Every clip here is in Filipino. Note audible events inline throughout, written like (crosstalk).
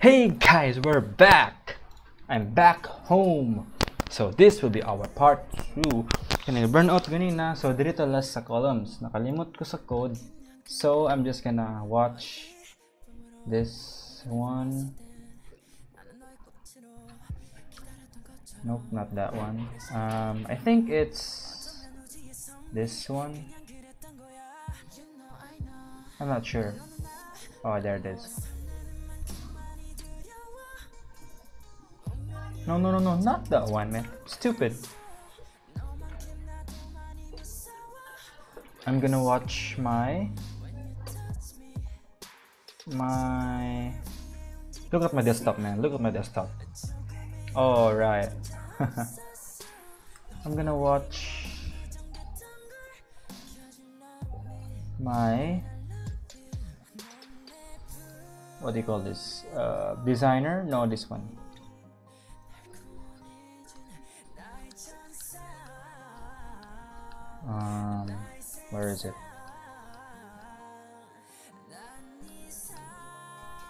Hey guys, we're back! I'm back home! So this will be our part 2. Kaya burn out ganina, so dito last sa columns. Nakalimot ko sa code. So I'm just gonna watch this one. Nope, not that one. Um, I think it's this one. I'm not sure. Oh, there it is. No, no, no, no, not that one, man. Stupid. I'm gonna watch my my look at my desktop, man. Look at my desktop. All right. (laughs) I'm gonna watch my what do you call this uh, designer no this one um, where is it?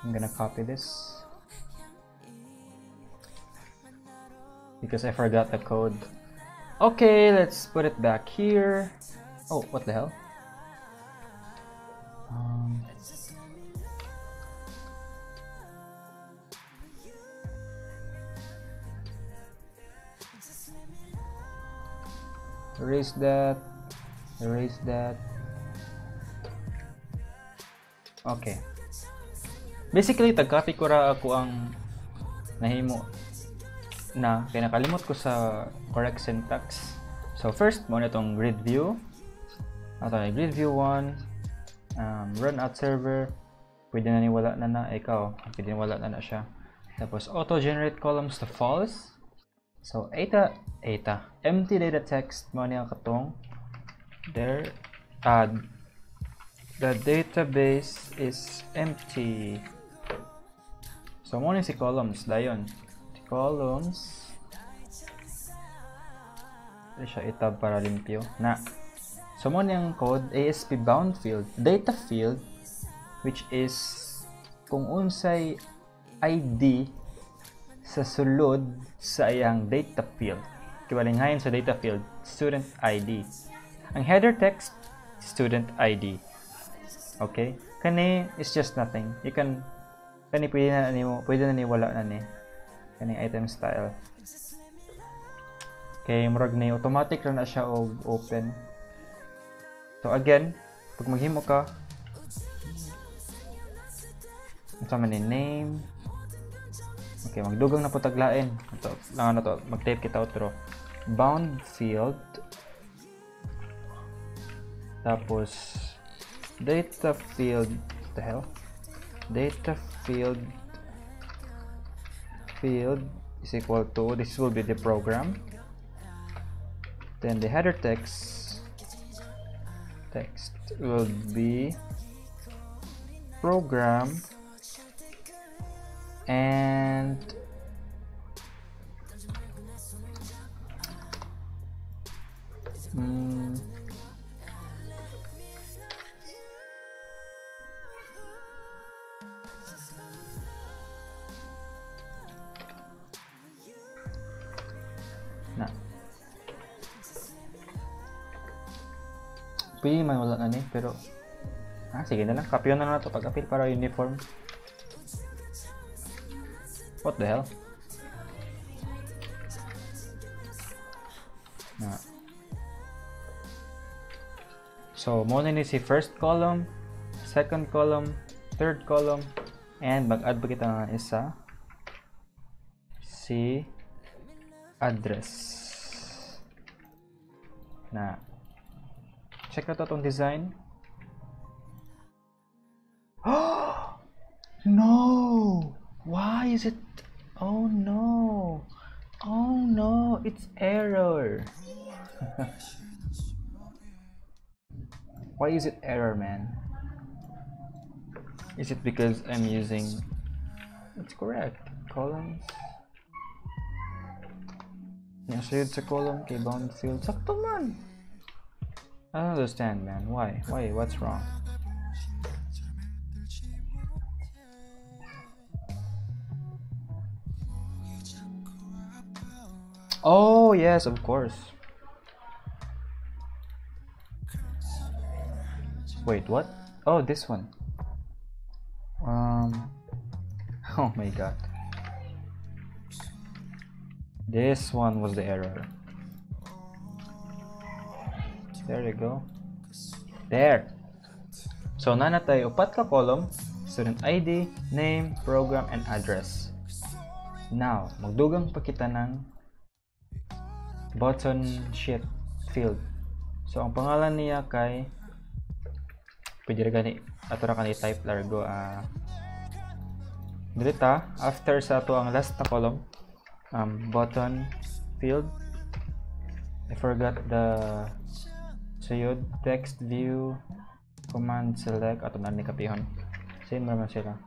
I'm gonna copy this. Because I forgot the code. Okay let's put it back here. Oh what the hell? Um, erase that. Erase that. Okay. Basically tag-copy ko ra ako ang nahimo na kaya nakalimot ko sa correct syntax. So first mo na itong grid view. Ato ay grid view 1 um, run at server. Pwede na ni wala na na. Ikaw pwede wala na na siya. Tapos auto generate columns to false. So eta eta. Empty data text mo niya katong. There uh, the database is empty. So mo ni si columns dayon si columns. Siya itab para limpyo. Na. So mo niyang code ASP bound field. Data field which is kung unsay ID sa sulod sa iyang data field. Kiwalingayon sa data field, student ID. Ang header text, student ID. Okay? Kani is just nothing. You can kani pwede na ni mo, pwede na ni wala na ni. Kani item style. Kay murag ni automatic ra na siya og open. So again, pag maghimo ka, ito man ni name, Okay, magdugang na po taglain. Ito, lang ano to, mag-tape kita outro. Bound field. Tapos, data field, the hell? Data field field is equal to, this will be the program. Then the header text, text will be program and mm, na pwede man wala na ni pero ah sige na lang kapyon na na to pag appeal para uniform? What the hell? So, muna ni si first column, second column, third column, and mag-add pa kita isa si address. Na. Check na to itong design. Oh (gasps) no! Why is it? Oh no! Oh no! It's error. (laughs) Why is it error, man? Is it because I'm using... It's correct. Columns. Yeah, so it's a column kay bound field. Sakto man! I don't understand, man. Why? Why? What's wrong? Oh, yes, of course. Wait, what? Oh, this one. Um. (laughs) Oh my god. This one was the error. There you go. There. So, na tayo upat ka column, student ID, name, program, and address. Now, magdugang pa ng button sheet field. So, ang pangalan niya kay pwede gani ato ra kani type largo ah. Dito after sa ato ang last na column um, button field. I forgot the suyod text view command select ato na ni kapihon. Same naman sila.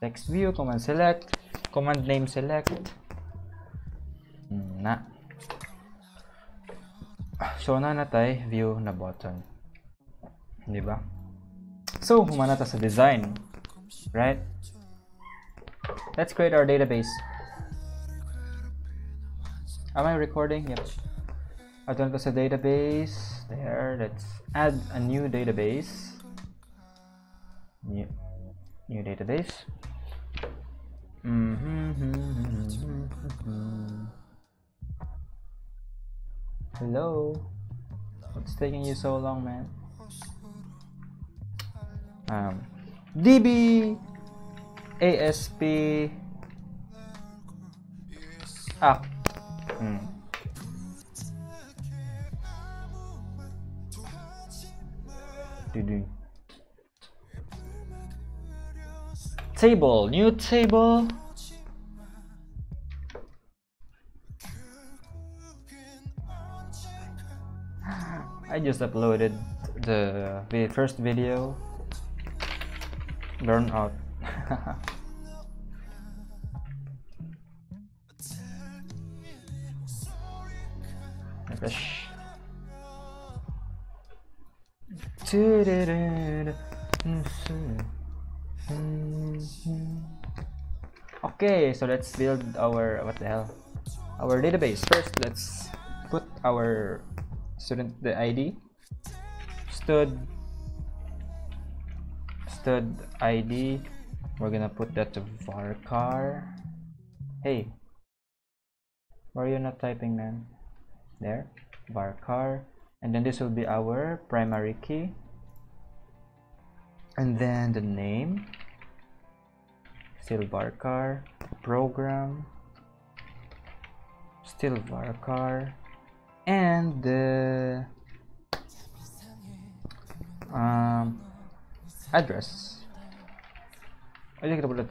Text view command select command name select. Hmm, na. So na natay view na button di so humana ta sa design right? Let's create our database. Am I recording? Yep. Na ta sa database. There let's add a new database. New, new database. Mm-hmm. mm-hmm, mm-hmm, mm-hmm. Hello. What's taking you so long, man? Um, DB ASP ah hmm. Dudu. Table, new table. I just uploaded the, the first video. Burnout. (laughs) Refresh. Okay, so let's build our what the hell? Our database. First, let's put our student the ID stud ID we're gonna put that to varchar hey. Why are you not typing man? There. Varchar and then this will be our primary key. And then the name. Still varchar program. Still varchar and the um, address.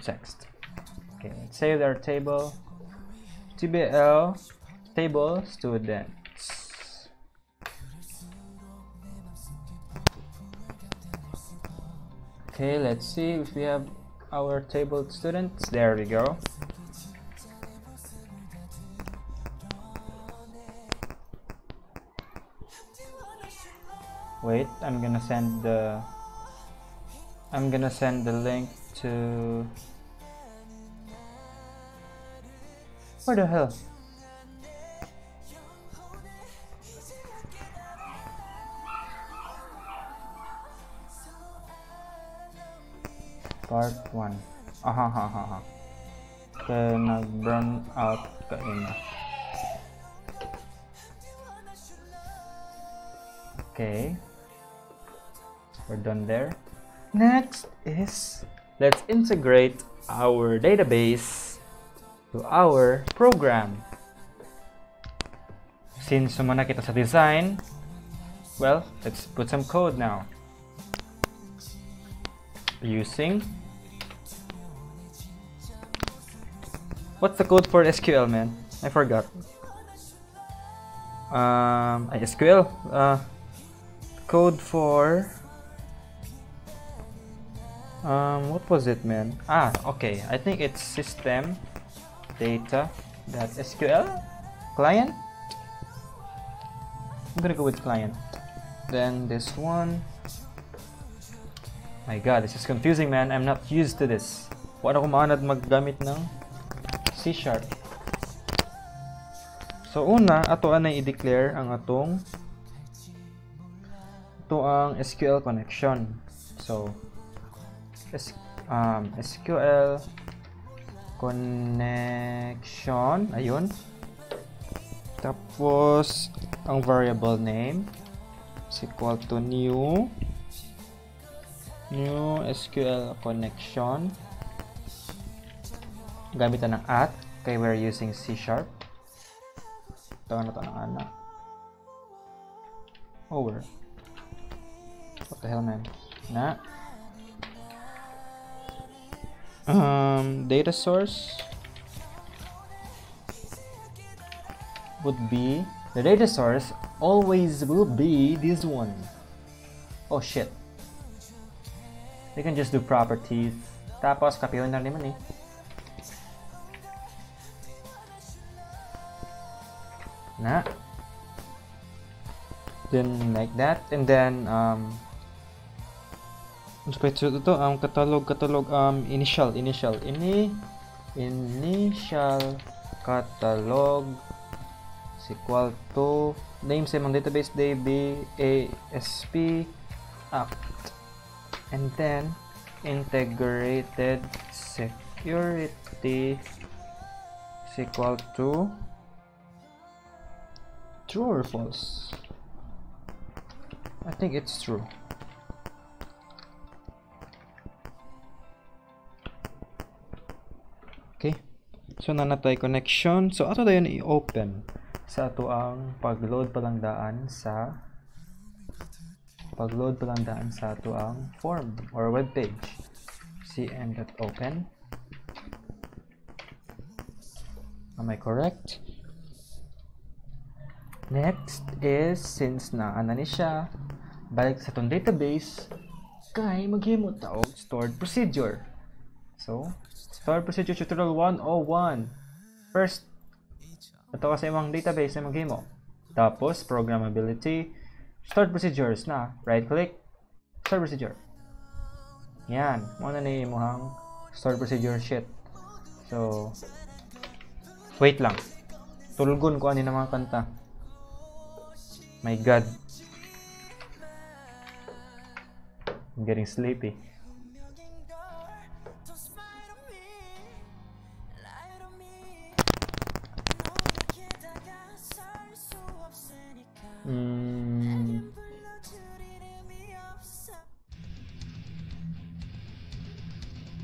Text? Okay let's save our table. Tbl table students. Okay let's see if we have our table students. There we go. Wait I'm gonna send the I'm gonna send the link to where the hell? Part 1 aha ha ha ha. Burn out ka okay. We're done there next is let's integrate our database to our program. Since sumana kita sa design well let's put some code now. Using. What's the code for SQL man? I forgot. Um SQL uh, code for um, what was it man? Ah okay. I think it's system data that SQL client. I'm gonna go with client. Then this one. My god this is confusing man. I'm not used to this. Wala ko maanad maggamit ng C sharp. So una, ato anay i-declare ang atong ito ang SQL connection. So um, SQL connection, ayun. Tapos ang variable name is equal to new new SQL connection. Gamit ng at kay we're using C sharp. Ito na to ng ana. Over. What the hell man? Na um, data source would be the data source always will be this one. Oh shit. They can just do properties. Tapos kapyon na naman eh. Na. Then like that. And then um ano pa ito ito um catalog catalog um initial initial ini initial catalog is equal to name sa imong database db asp apt and then integrated security is to True or false? I think it's true. So na natay connection. So ato dayon i-open sa ato ang pag-load palangdaan sa pag-load palangdaan sa ato ang form or web page. cn.open. Am I correct? Next is, since na ana ni siya, balik sa itong database, kay maghimo taog stored procedure. So, stored procedure tutorial 101. First, ito kasi imong database na maghimo. Tapos, programmability, stored procedures na. Right click, stored procedure. Yan, muna na yung muhang stored procedure shit. So, wait lang. Tulgon ko na mga kanta. My God. I'm getting sleepy.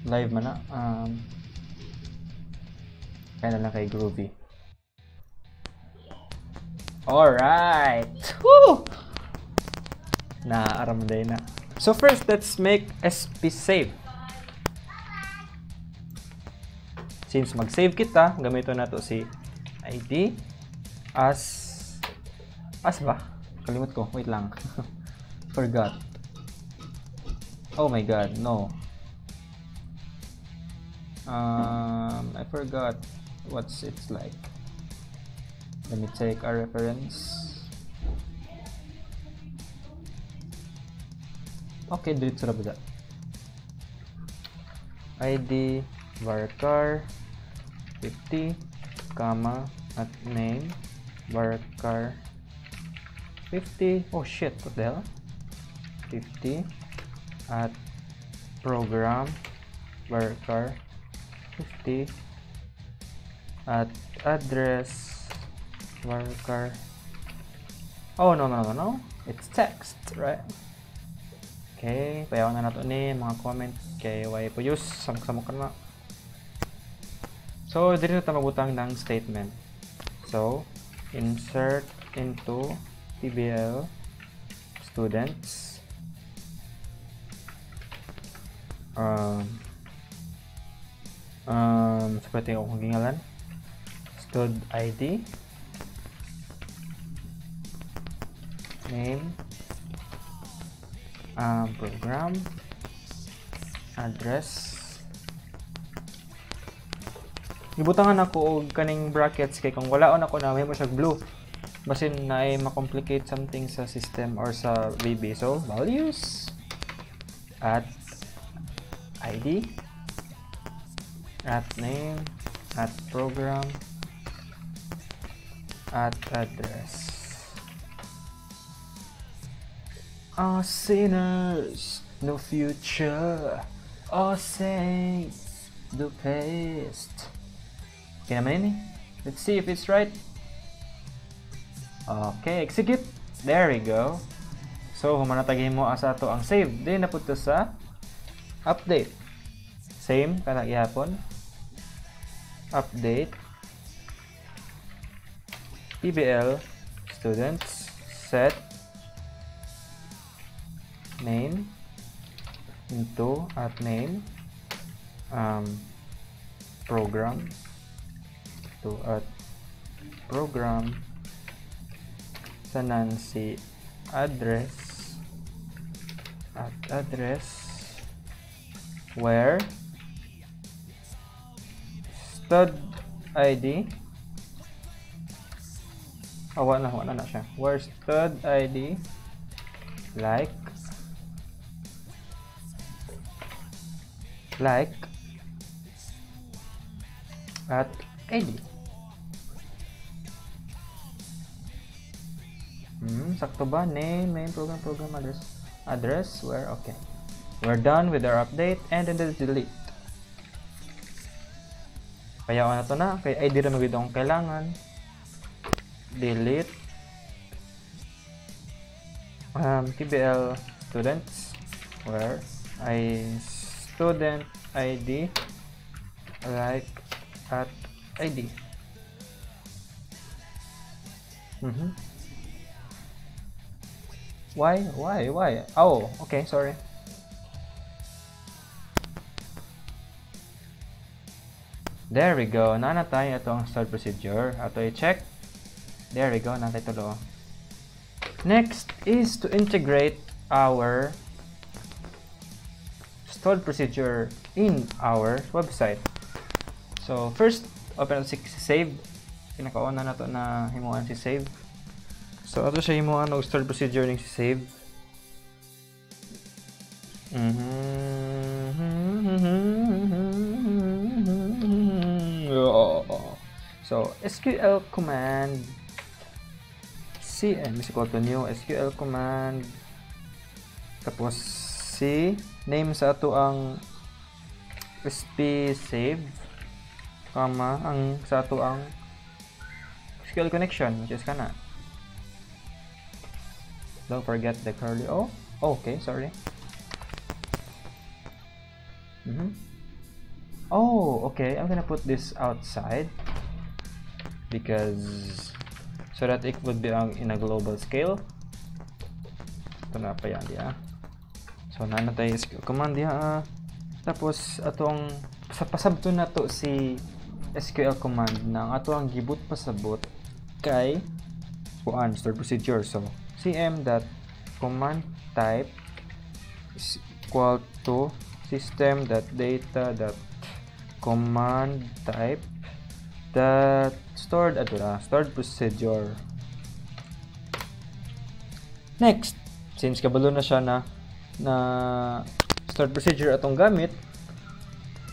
Live man na. Um, kaya na lang kay Groovy. Alright! Woo! Naaaramday na. So first, let's make SP save. Since mag-save kita, gamitin na to si ID as as ba? Kalimut ko. Wait lang. (laughs) Forgot. Oh my god, no. Um, I forgot what's it's like. Let me take a reference. Okay, delete sa labada. ID varchar 50 comma at name varchar 50 oh shit what the hell 50 at program varchar 50 at address varchar oh no no no no. It's text right? Okay payaw na nato ni mga comment kay way po use samok-samok ka na. So dito na magbutang ng statement. So insert into TBL students. Um um seperti akong gingalan stud ID name. Um, program. Address. Ibutangan ako og kaning brackets kay kung wala on ako na may mo siya blue. Basin na ay ma-complicate something sa system or sa VB so values at ID at name at program at address. All sinners, no future. All saints, do paste. Okay naman yun. Let's see if it's right. Okay, execute. There we go. So, humanatagin mo asa to ang save. Then, napunta sa update. Same, kana ihapon. Update. PBL students set name into at name um, program to at program tanan address at address where stud id oh, wala na wala na siya where stud id like like at id Hmm, sakto ba? Name, main program, program address. Address, where? Okay. We're done with our update and then the delete. Kaya na to na. Kaya ID na magiging akong kailangan. Delete. Um, PBL students where I student ID like at ID. Mm-hmm. Why? Why? Why? Oh, okay, sorry. There we go. Nana tayo itong start procedure. Ato i-check. There we go. Natay tulo. Next is to integrate our stored procedure in our website. So, first, open si save. Pinakauna na to na himuan si save. So, ato siya himuan og stored procedure ning si save. Mm-hmm. SQL command. Cm is equal to new SQL command. Tapos C name sa ato ang SP save kama ang sa ato ang SQL connection which is kana. Don't forget the curly oh okay sorry. Mm -hmm. oh okay I'm gonna put this outside because so that it would be in a global scale. Ito na pa yan diya so nana tayo SQL command diya tapos atong sa pasabto na to si SQL command na ato ang gibot pasabot kay kuan stored procedure. So cm dot command type is equal to system dot data dot command type that stored ato na stored procedure. Next since kabalo na siya na na stored procedure atong gamit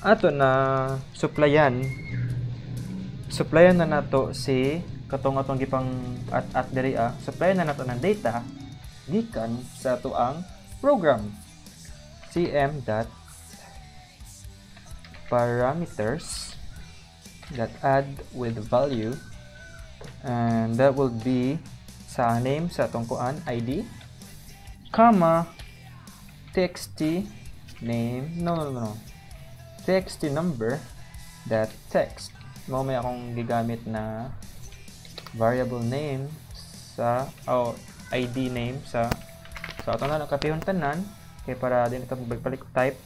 ato na supplyan. Supplyan na nato si katong atong gipang at at diri ah supplyan na nato ng data gikan sa ato ang program. Cm dot parameters that add with value. And that will be sa name sa atong kuan ID comma txt name. No no no, no. txt number that text. Mo may akong gigamit na variable name sa oh, ID name sa so ato na nakapihon tanan kay para din ito magbalik type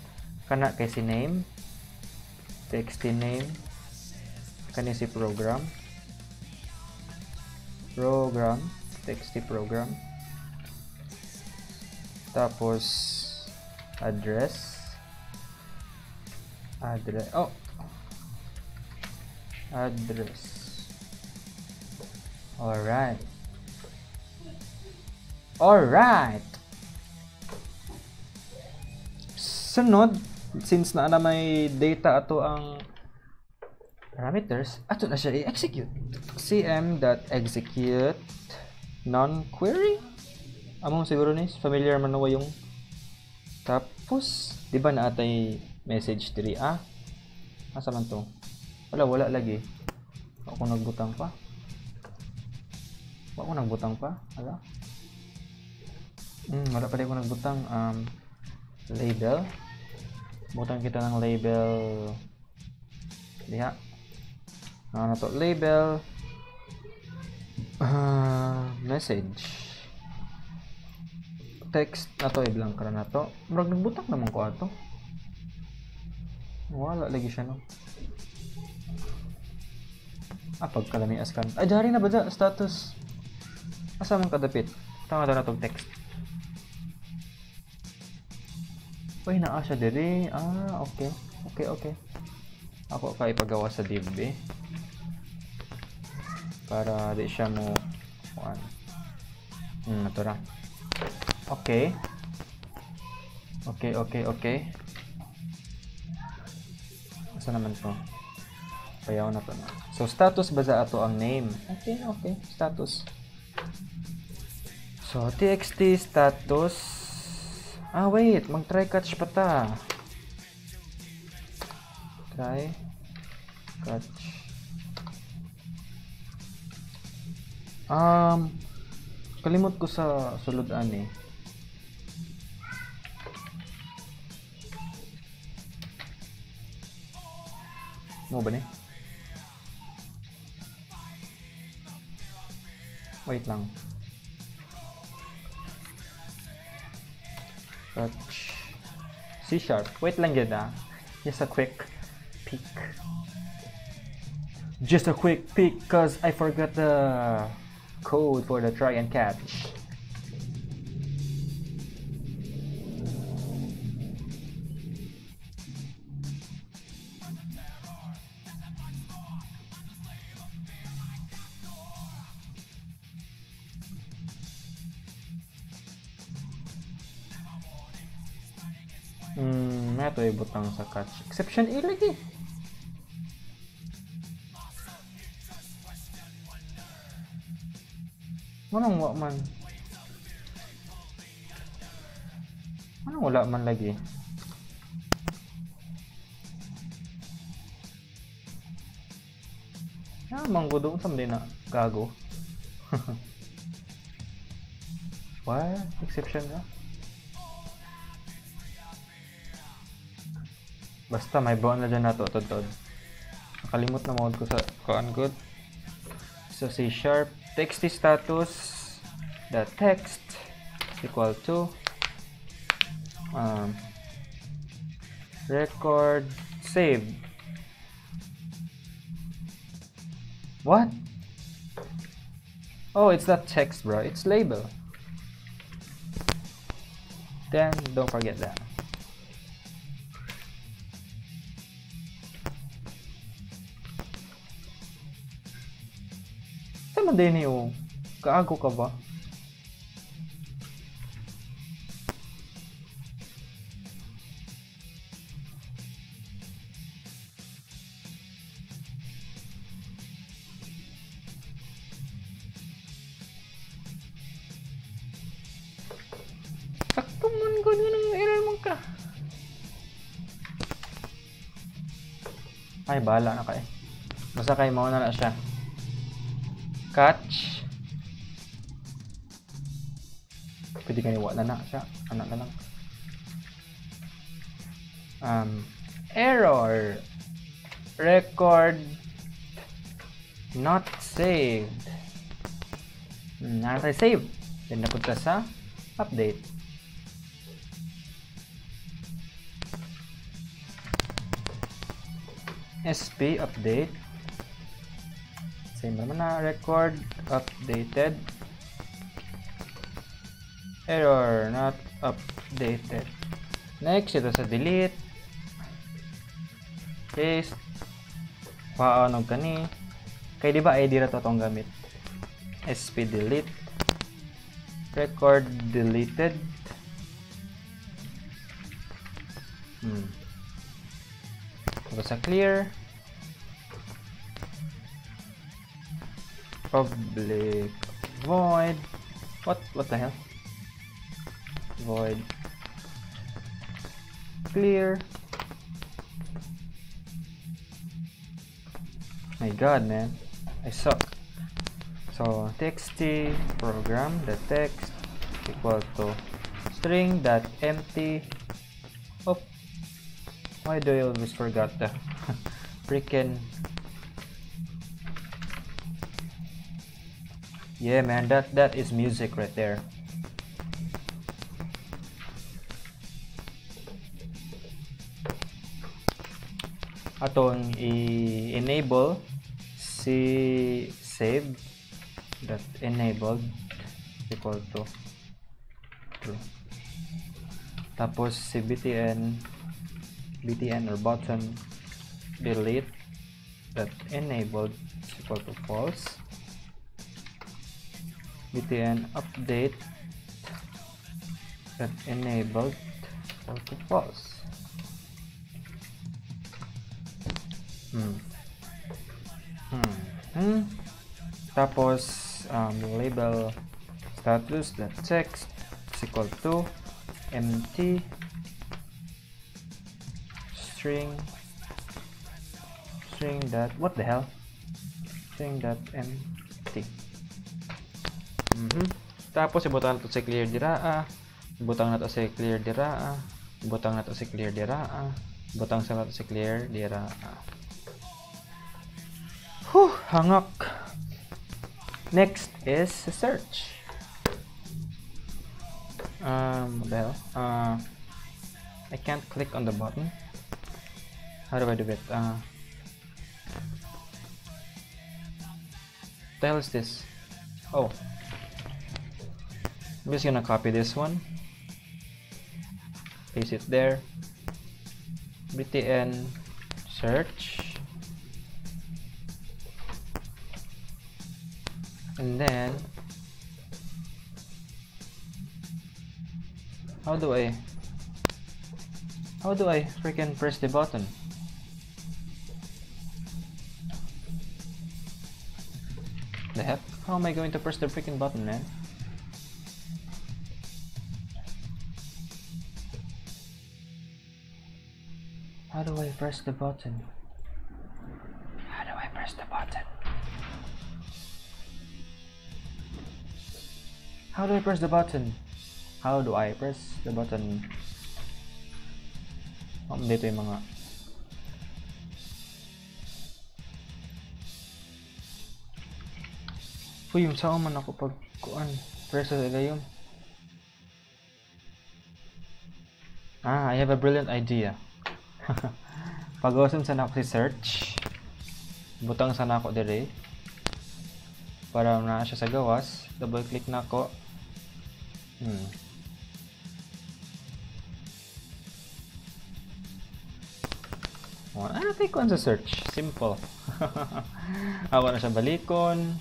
kana kay si name txt name kani si program. Program. Txt program. Tapos address. Address oh. Address. Alright. Alright. Sunod since na na may data ato ang parameters, ato na siya i-execute. cm.execute non-query. Among siguro ni, familiar man nawa yung tapos, di ba na atay message diri ah? Asa man to? Wala, wala lagi. Ako nagbutang pa. Ako nagbutang pa? Wala. Hmm, wala pala ako nagbutang. Um, label. Butang kita ng label. Diha. Ano to? Label. Uh, message. Text na to. I-blank ka na to. Murag nagbutang naman ko ato. Wala lagi siya no. Ah, pagkalami askan. Ay, dari na ba dyan? Status. Asa man kadapit? Tama daw na tong text. Uy, naa siya diri. Ah, okay. Okay, okay. Ako ka ipagawa sa DB. Para di siya mo kuan. Hmm, ito ra. Okay. Okay, okay, okay. Asa naman to? Payaw na to na. So, status ba sa ato ang name? Okay, okay. Status. So, txt status. Ah, wait. Mag-try catch pa ta. Try catch. Um, kalimot ko sa sulod ani. Mo ba ni? Wait lang. Touch. C sharp. Wait lang yun ah. Just a quick peek. Just a quick peek cause I forgot the code for the try and catch. Hmm, may ito ibutang sa catch. Exception A lagi. Manong wa man? Manong wala man lagi? Ah, manggo doon sa na gago. (laughs) What? Exception na? Basta may buwan na dyan na to, tod Nakalimot na mode ko sa kuan good. So C sharp text status the text equal to um, record save. What? Oh, it's not text, bro. It's label. Then don't forget that. Naman din yung kaago ka ba? Sakto man ko ng error mo. Ay, bala na ka eh. Basta kay mauna na siya catch pwede kayo wala na siya anak na lang um, error. Record not saved. Hmm, nasa save. Then napunta sa update. Sp update Same naman na record updated. Error not updated. Next, ito sa delete. Paste. Paano kani? Kay di ba ID ra to tong gamit? sp delete. Record deleted. Hmm. Tapos sa clear. Public void. What what the hell? Void. Clear. My god man. I suck. So txt program the text equal to string dot empty. Oh why do I always forgot the (laughs) freaking yeah man that that is music right there. Atong i-enable si save that enabled equal to true. Tapos si btn btn or button delete that enabled equal to false btn update that enabled equal to false hmm. Hmm. Hmm. Tapos um, label status that text is equal to empty string string that what the hell? String that empty mhm. Tapos ibutang nato si clear diraa ibutang nato si clear diraa ibutang nato si clear diraa ibutang sa nato si clear diraa Whew, hangak next is search. Um hell? Uh I can't click on the button. How do I do it? Uh is this. Oh I'm just gonna copy this one. Paste it there. Btn search. And then how do I how do I freaking press the button? The heck? How am I going to press the freaking button man how do I press the button how do I press the button How do I press the button? How do I press the button? Oh, dito yung mga... Uy, yung saan man ako pag kuan. Press sa yun. Ah, I have a brilliant idea. (laughs) Pag-awesome sana ako si search. Butang sana ako dire. Para na siya sa gawas. Double click na ako. Hmm. Wala na tayo sa search. Simple. (laughs) Ako na siya balikon.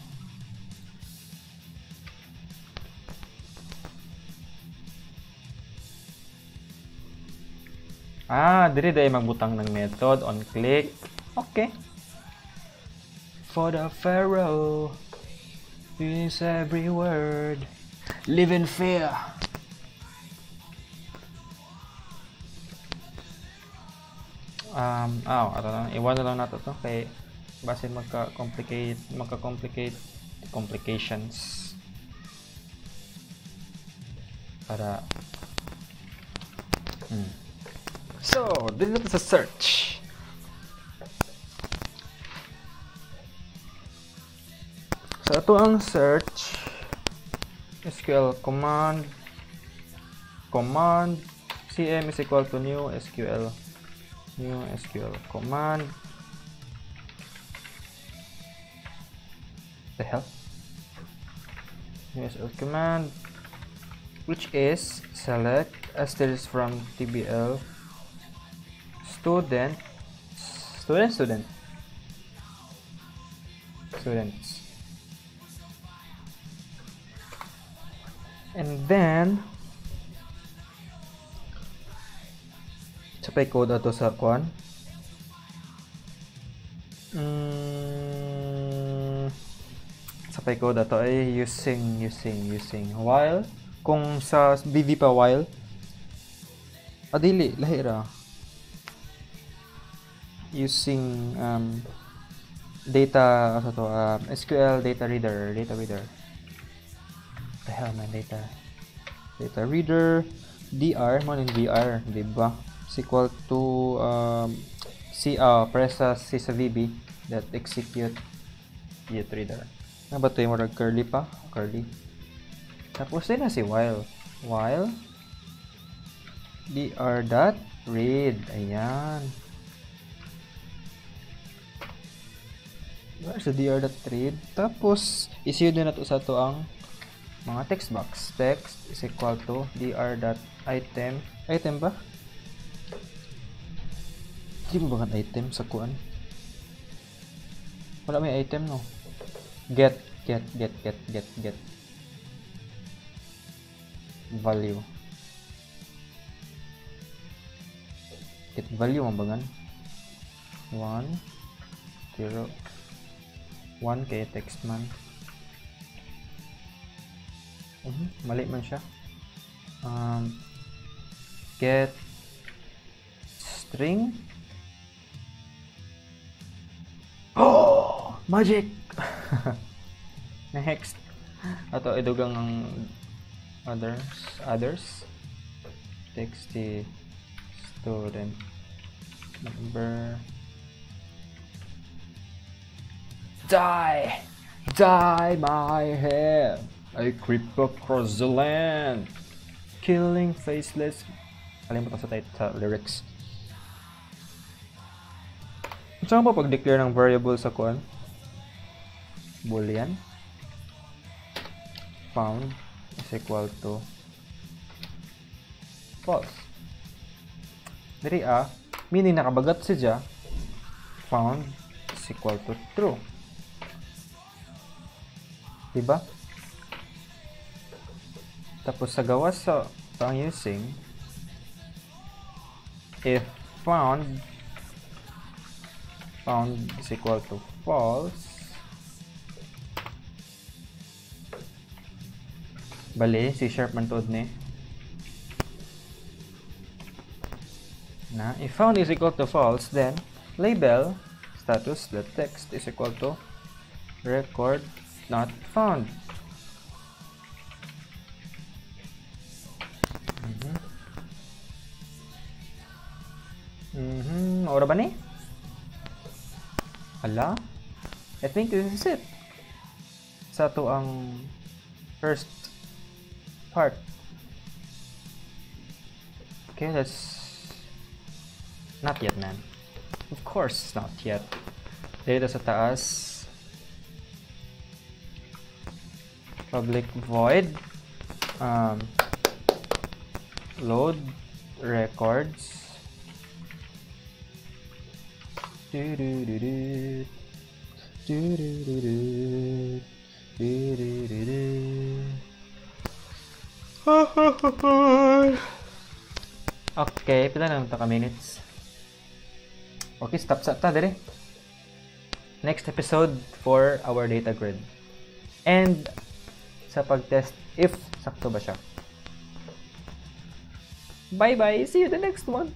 Ah, diri dahil magbutang ng method on click. Okay. For the pharaoh is every word. Live in fear. Um, ah, oh, ato lang. Iwan na lang nato to kay base magka-complicate, magka-complicate complications. Para hmm. So, this is sa search. So, ito ang search. SQL command. Command. Cm is equal to new SQL new SQL command. The hell? New SQL command which is select asterisk from TBL student student student students and then sapay code ato sa kwan mm, sa PyCoda to ay using, using, using while. Kung sa VB pa while, adili, lahi ra. Using um, data, ano to, um, SQL data reader, data reader. The hell man, data. Data reader, DR, mo yung DR, di ba? Equal to um, C, uh, press sa C sa VB that execute get reader. Na ba ito yung murag curly pa? Curly. Tapos din na si while. While dr dot read. Ayan. Where's the dr dot read? Tapos, issue din na to sa to ang mga text box. Text is equal to dr dot item. Item ba? Hindi mo ba item sa kuan? Wala may item no. Get, get, get, get, get, get. Value. Get value gan? 1 0 1 kay text man. Uh -huh, mali man siya. Um, get string Oh! (gasps) Magic! (laughs) Next. Ato, idugang ang others. Others. Text the student number. Die! Die my head! I creep across the land! Killing faceless. Kalimutan sa, sa lyrics. Saan pa pag-declare ng variable sa kuan? Boolean. Found is equal to false. Diri a, meaning nakabagat siya, found is equal to true. Diba? Tapos sa gawas sa pang using, if found found is equal to false bali C sharp man tuod ni na if found is equal to false then label status the text is equal to record not found mhm mm mhm ora ba ni Ala? I think this is it. Sa to ang first part. Okay, let's... Not yet, man. Of course, not yet. Dito sa taas. Public void. Um, load records. Do do do do. Do do do do. Do do do do. (laughs) okay, pila na ka minutes. Okay, stop sa ta dire. Next episode for our data grid. And sa pag-test if sakto ba siya. Bye-bye. See you the next one.